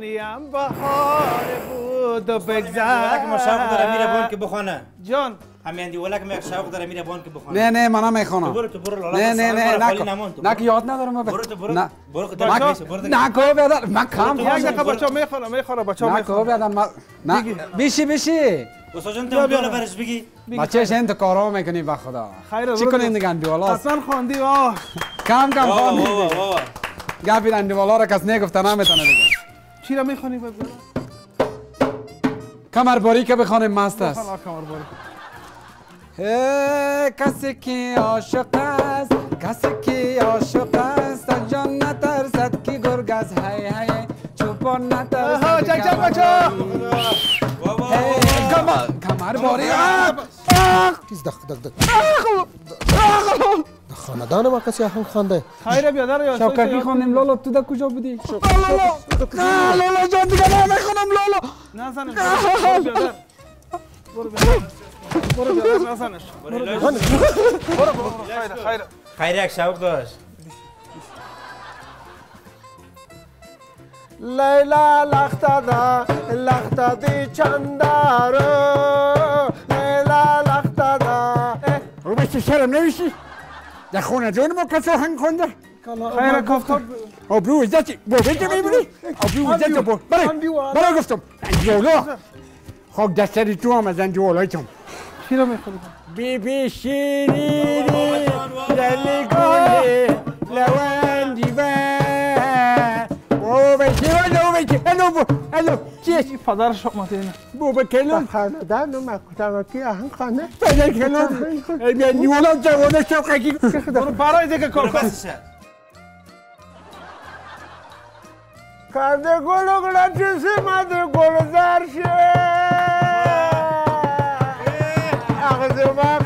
نیم بهار بود و ولک بگذر. ما شوق داره میره بان که بخونه. جان. همین دی ولک ما شوق داره میره بان که بخونه. نه نه منم تو می‌خوانم برو تو برو نه نه نه نه. که یاد ندارم برو تو برو. نه. برو که. نه کو بیادر من کام یک. دقیقه خواهم بچه می‌خوره می‌خوره بچه نه کو من نه. بیشی بیشی. استاد جان تو بیالا برش بگی. بچه شن تو کارا می‌کنی با خدا. خیره چی کنین بیا. دیگه اندیوالا؟ حتما خواندی آه کم کم واه گپی اندیوالا را کس نگفته نمی‌تونه دیگه. چی را می‌خوانی بگو کمر باری که بخوانیم مست است کمر باری کسی که عاشق است کسی که عاشق است از جان نترسد که گرگ از هی هی چوپان آها نترسد چک چک کمر بچه کمر باری چیز دق دق دق در خاندان ما کسی آهنگ خوانده خیره بیادر یا شوککی خواندیم لالا تو در کجا بودی لالا نه لالا جان دیگه نمی‌خونم لالا نزنش برو بیادر برو بیادر برو بیادر برو برو برو خیره خیره خیره یک شوق داشت لیلا لختدا لختدی چندارو لیلا لختدا رو بچه شرم نمیشی در خونه جون ما کسی هنگ خونده؟ خیره کفتار آبرو عزتی با بنده می‌بینی؟ آبرو عزتی با برای برای گفتم. انجولا خاک دستری تو هم از انجولای تو. چی را می‌خوانی بی بی شیرینی. Bobek, hello, hello, cheers. فدار شما دینا. بابک کلم. خانه دان و مکتب کی آهن خانه. پدر کلم. ای نیولا جوانه شو خیلی. اون برای دیگه کار کن. کرده گل و گل چیزی مادر گل زرشه. اخذ ما